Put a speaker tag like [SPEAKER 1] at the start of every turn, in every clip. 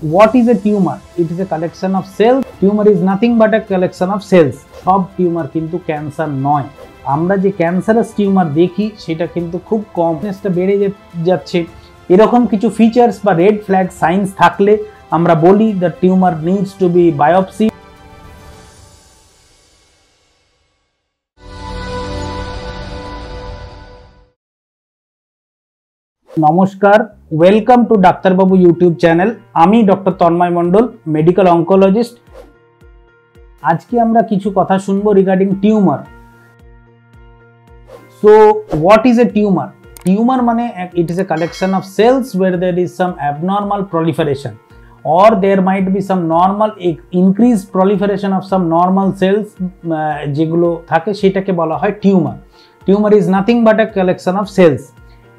[SPEAKER 1] what is a tumor? It is a collection of cells. Tumor is nothing but a collection of cells. সব tumour কিন্তু cancer নয়। আমরা যে cancerous tumour দেখি, সেটা কিন্তু খুব কমনেসটা বেড়ে যাচ্ছে। এরকম কিছু ফিচার্স বা রেড ফ্ল্যাগ সাইন্স থাকলে আমরা বলি the tumour needs to be biopsy নমস্কার ওয়েলকাম টু ডাক্তারবাবু ইউটিউব চ্যানেল আমি doctor Tanmoy Mondal medical oncologist আজকে আমরা কিছু কথা শুনব regarding tumour so what is a tumour tumour মানে it is a collection of cells where there is some abnormal proliferation or there might be some normal increased proliferation of some normal cells যেগুলো থাকে, সেটাকে বলা হয় tumour tumour is nothing but a collection of cells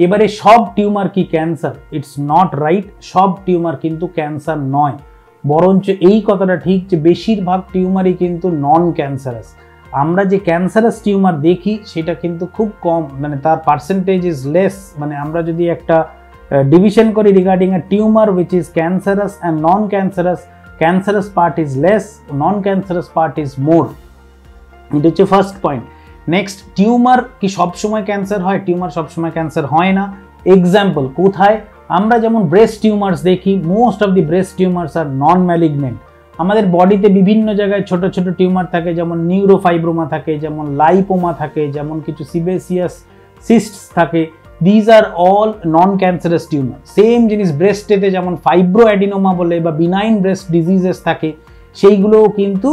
[SPEAKER 1] এবারে সব tumour কি cancer? It's not right সব tumour কিন্তু ক্যান্সার নয়। বরঞ্চ এই কথাটা ঠিক যে বেশিরভাগ টিউমারই কিন্তু নন ক্যান্সারাস আমরা যে ক্যান্সারাস টিউমার দেখি, সেটা কিন্তু খুব কম মানে তার পার্সেন্টেজ ইজ লেস মানে আমরা যদি একটা ডিভিশন করি regarding a tumour which is cancerous and non cancerous cancerous part is less non cancerous part is more এটা হচ্ছে ফার্স্ট পয়েন্ট নেক্সট টিউমার কি সবসময় ক্যান্সার হয়? টিউমার সবসময় ক্যান্সার হয় না। এক্সাম্পল কোথায়? আমরা যেমন ব্রেস্ট টিউমার্স দেখি most of the breast tumours are non malignant আমাদের বডিতে বিভিন্ন জায়গায় ছোট ছোট টিউমার থাকে, যেমন নিউরোফাইব্রোমা থাকে, যেমন লাইপোমা থাকে, যেমন কিছু সিবেসিয়াস সিস্টস থাকে। These are all non cancerous tumour same জিনিস ব্রেস্টেতে যেমন ফাইব্রো অ্যাডিনোমা বলে, বা বিনাইন ব্রেস্ট ডিজিজেস থাকে, সেইগুলোও কিন্তু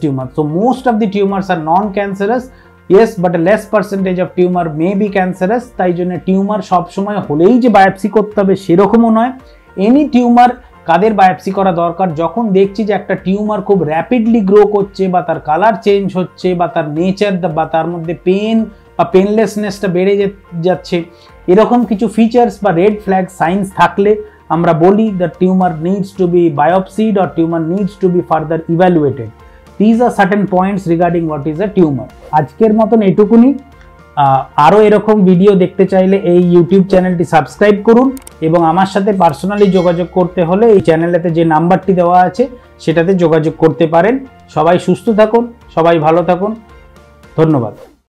[SPEAKER 1] tumour so most of the tumours are non cancerous yes but less percentage of tumour may be cancerous তাই জন্য টিউমার সবসময় হলেই যে বায়োপসি করতে হবে সেরকমও নয়। এনি টিউমার কাদের বায়োপসি করা দরকার? যখন দেখছি যে একটা টিউমার খুব র্যাপিডলি গ্রো করছে বা তার কালার চেঞ্জ হচ্ছে বা তার নেচার বা তার মধ্যে পেন বা পেনলেসনেসটা বেড়ে যাচ্ছে, এরকম কিছু ফিচার্স বা রেড ফ্ল্যাগ সাইন্স থাকলে আমরা বলি the tumour needs to be biopsied or tumour needs to be further evaluated these are certain points regarding what is a tumour আজকের মতন এটুকুনি। আরও এরকম ভিডিও দেখতে চাইলে এই ইউটিউব চ্যানেলটি সাবস্ক্রাইব করুন এবং আমার সাথে পার্সোনালি যোগাযোগ করতে হলে এই চ্যানেলেতে যে নাম্বারটি দেওয়া আছে, সেটাতে যোগাযোগ করতে পারেন। সবাই সুস্থ থাকুন, সবাই ভালো থাকুন। ধন্যবাদ।